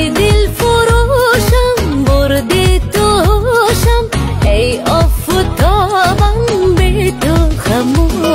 ای دل فروشم بردی تو هاشم ای آفتابم به تو خموش.